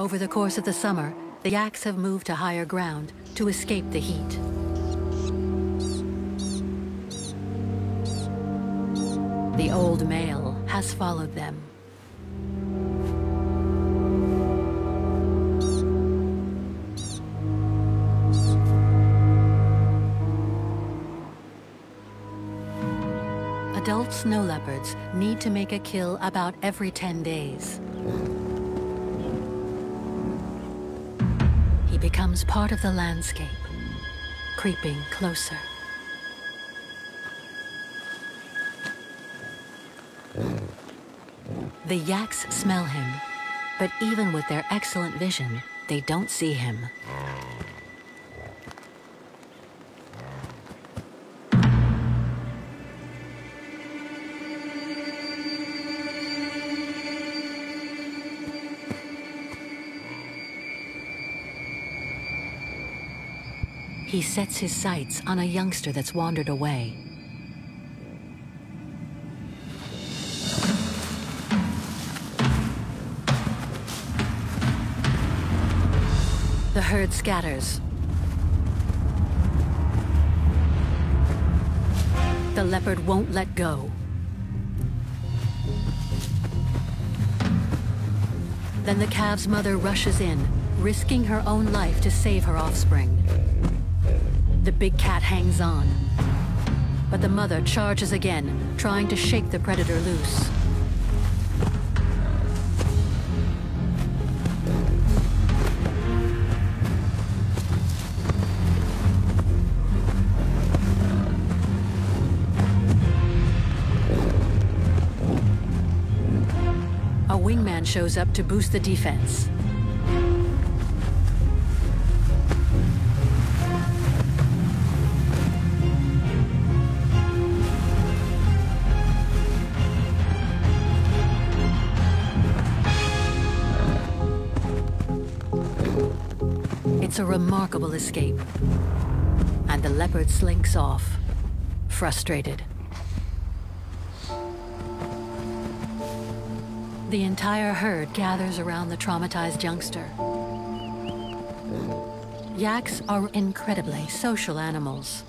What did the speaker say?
Over the course of the summer, the yaks have moved to higher ground to escape the heat. The old male has followed them. Adult snow leopards need to make a kill about every 10 days. Becomes part of the landscape, creeping closer. The yaks smell him, but even with their excellent vision, they don't see him. He sets his sights on a youngster that's wandered away. The herd scatters. The leopard won't let go. Then the calf's mother rushes in, risking her own life to save her offspring. The big cat hangs on. But the mother charges again, trying to shake the predator loose. A wingman shows up to boost the defense. It's a remarkable escape. And the leopard slinks off, frustrated. The entire herd gathers around the traumatized youngster. Yaks are incredibly social animals.